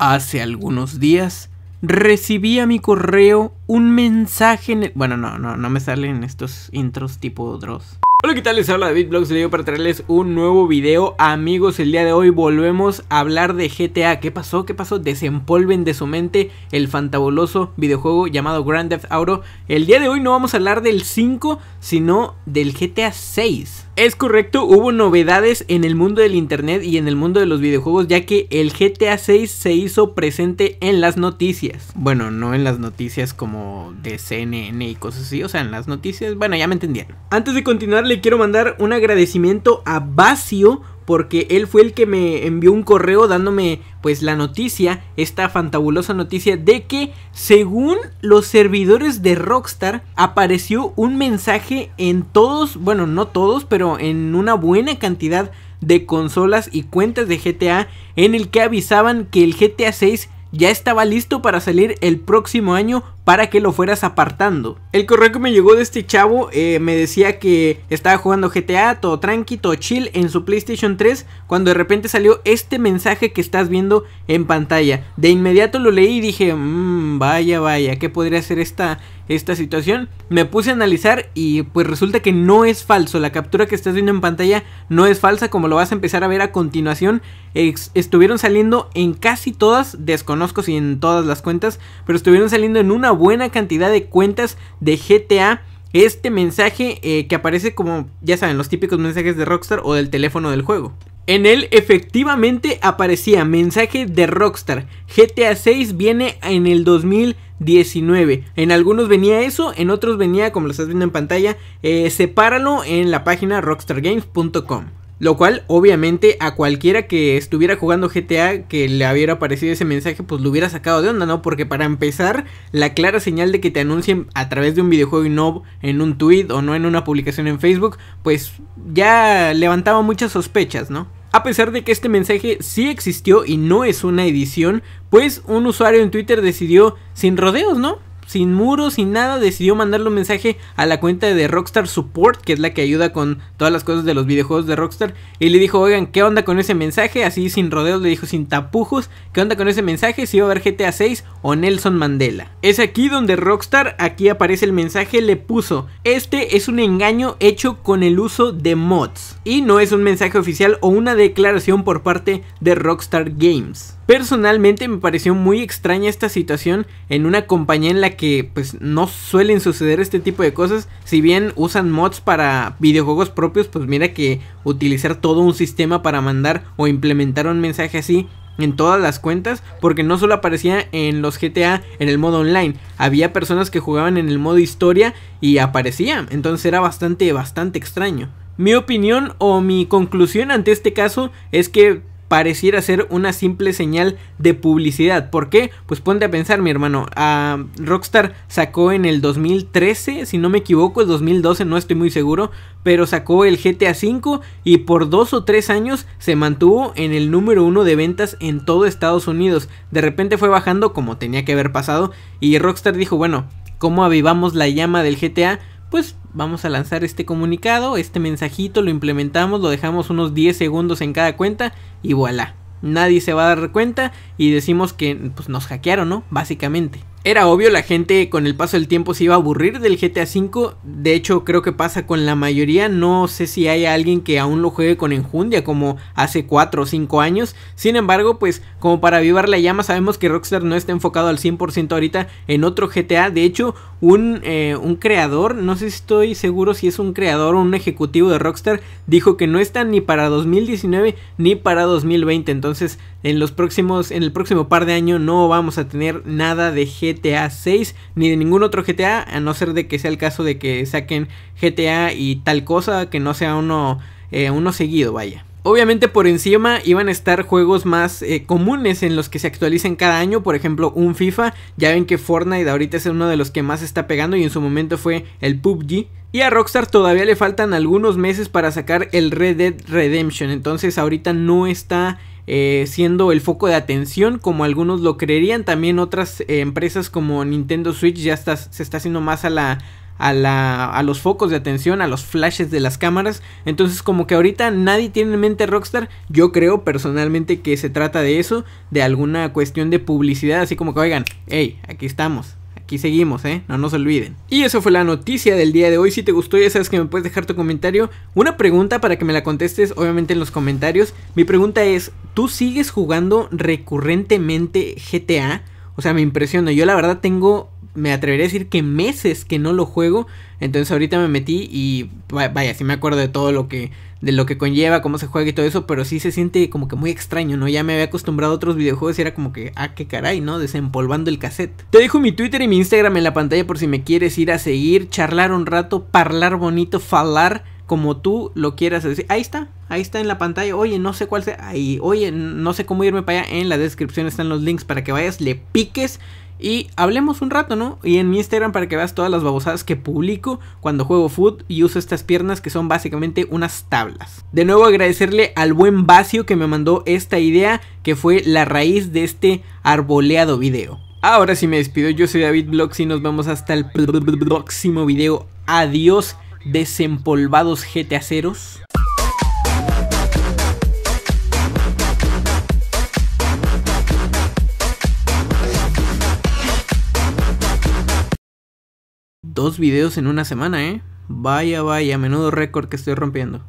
Hace algunos días recibí a mi correo un mensaje. Bueno, no, no, no me salen estos intros tipo Dross. Hola, ¿qué tal? Les habla David Vlogs, le digo para traerles un nuevo video. Amigos, el día de hoy volvemos a hablar de GTA. ¿Qué pasó? ¿Qué pasó? Desempolven de su mente el fantabuloso videojuego llamado Grand Theft Auto. El día de hoy no vamos a hablar del 5, sino del GTA 6. Es correcto, hubo novedades en el mundo del internet y en el mundo de los videojuegos ya que el GTA 6 se hizo presente en las noticias. Bueno, no en las noticias como de CNN y cosas así, o sea, en las noticias, bueno, ya me entendieron. Antes de continuar le quiero mandar un agradecimiento a Basio porque él fue el que me envió un correo dándome pues la noticia, esta fantabulosa noticia de que según los servidores de Rockstar apareció un mensaje en todos, bueno, no todos, pero en una buena cantidad de consolas y cuentas de GTA en el que avisaban que el GTA 6 ya estaba listo para salir el próximo año para que lo fueras apartando. El correo que me llegó de este chavo eh, me decía que estaba jugando GTA, todo tranqui, todo chill en su PlayStation 3, cuando de repente salió este mensaje que estás viendo en pantalla. De inmediato lo leí y dije, mmm, vaya, vaya, ¿qué podría ser esta, esta situación? Me puse a analizar y pues resulta que no es falso. La captura que estás viendo en pantalla no es falsa, como lo vas a empezar a ver a continuación. estuvieron saliendo en casi todas, desconozco si en todas las cuentas, pero estuvieron saliendo en una buena cantidad de cuentas de GTA este mensaje eh, que aparece como, ya saben, los típicos mensajes de Rockstar o del teléfono del juego. En él efectivamente aparecía mensaje de Rockstar. GTA 6 viene en el 2019. En algunos venía eso, en otros venía, como lo estás viendo en pantalla, eh, sepáralo en la página rockstargames.com. Lo cual, obviamente, a cualquiera que estuviera jugando GTA que le hubiera aparecido ese mensaje, pues lo hubiera sacado de onda, ¿no? Porque para empezar, la clara señal de que te anuncien a través de un videojuego y no en un tweet o no en una publicación en Facebook, pues ya levantaba muchas sospechas, ¿no? A pesar de que este mensaje sí existió y no es una edición, pues un usuario en Twitter decidió, sin rodeos, ¿no? Sin muros, sin nada, decidió mandarle un mensaje a la cuenta de Rockstar Support, que es la que ayuda con todas las cosas de los videojuegos de Rockstar, y le dijo, oigan, ¿qué onda con ese mensaje? Así sin rodeos, le dijo sin tapujos, ¿qué onda con ese mensaje? Si iba a haber GTA 6 o Nelson Mandela. Es aquí donde Rockstar, aquí aparece el mensaje, le puso, este es un engaño hecho con el uso de mods, y no es un mensaje oficial o una declaración por parte de Rockstar Games. Personalmente me pareció muy extraña esta situación en una compañía en la que pues no suelen suceder este tipo de cosas. Si bien usan mods para videojuegos propios, pues mira que utilizar todo un sistema para mandar o implementar un mensaje así en todas las cuentas porque no solo aparecía en los GTA en el modo online, había personas que jugaban en el modo historia y aparecía, entonces era bastante bastante extraño. Mi opinión o mi conclusión ante este caso es que pareciera ser una simple señal de publicidad. ¿Por qué? Pues ponte a pensar, mi hermano. Rockstar sacó en el 2013, si no me equivoco, el 2012, no estoy muy seguro, pero sacó el GTA V y por dos o tres años se mantuvo en el número uno de ventas en todo Estados Unidos. De repente fue bajando como tenía que haber pasado y Rockstar dijo, bueno, ¿cómo avivamos la llama del GTA? pues vamos a lanzar este comunicado, este mensajito, lo implementamos, lo dejamos unos 10 segundos en cada cuenta y voilà. Nadie se va a dar cuenta y decimos que pues, nos hackearon, ¿no? Básicamente. Era obvio, la gente con el paso del tiempo se iba a aburrir del GTA V. De hecho, creo que pasa con la mayoría. No sé si hay alguien que aún lo juegue con enjundia como hace 4 o 5 años. Sin embargo, pues como para avivar la llama, sabemos que Rockstar no está enfocado al 100% ahorita en otro GTA. De hecho, un, eh, un creador, no sé si estoy seguro si es un creador o un ejecutivo de Rockstar, dijo que no está ni para 2019 ni para 2020. Entonces, en los próximos, en el próximo par de años no vamos a tener nada de GTA 6 ni de ningún otro GTA, a no ser de que sea el caso de que saquen GTA y tal cosa, que no sea uno, eh, uno seguido, vaya. Obviamente por encima iban a estar juegos más eh, comunes en los que se actualicen cada año, por ejemplo un FIFA, ya ven que Fortnite ahorita es uno de los que más está pegando y en su momento fue el PUBG. Y a Rockstar todavía le faltan algunos meses para sacar el Red Dead Redemption, entonces ahorita no está eh, siendo el foco de atención como algunos lo creerían. También otras eh, empresas como Nintendo Switch ya está, se está haciendo más a la, a, la, a los focos de atención, a los flashes de las cámaras. Entonces como que ahorita nadie tiene en mente Rockstar. Yo creo personalmente que se trata de eso, de alguna cuestión de publicidad, así como que oigan, hey, aquí estamos. Aquí seguimos, ¿eh? No nos olviden. Y eso fue la noticia del día de hoy. Si te gustó, ya sabes que me puedes dejar tu comentario. Una pregunta para que me la contestes, obviamente en los comentarios. Mi pregunta es, ¿tú sigues jugando recurrentemente GTA? O sea, me impresiona. Yo la verdad tengo me atrevería a decir que meses que no lo juego. Entonces ahorita me metí y vaya, sí me acuerdo de todo lo que de lo que conlleva, cómo se juega y todo eso, pero sí se siente como que muy extraño, ¿no? Ya me había acostumbrado a otros videojuegos y era como que, ah, qué caray, ¿no? Desempolvando el cassette. Te dejo mi Twitter y mi Instagram en la pantalla por si me quieres ir a seguir, charlar un rato, parlar bonito, falar como tú lo quieras decir. Ahí está, ahí está en la pantalla. Oye, no sé cuál sea. Ahí, oye, no sé cómo irme para allá. En la descripción están los links para que vayas, le piques y hablemos un rato, ¿no? Y en mi Instagram para que veas todas las babosadas que publico cuando juego foot y uso estas piernas que son básicamente unas tablas. De nuevo agradecerle al buen Vacio que me mandó esta idea que fue la raíz de este arboleado video. Ahora sí me despido, yo soy David Vlogs y nos vemos hasta el próximo video. Adiós, desempolvados GTAceros. Dos videos en una semana, ¿eh? Vaya, vaya, menudo récord que estoy rompiendo.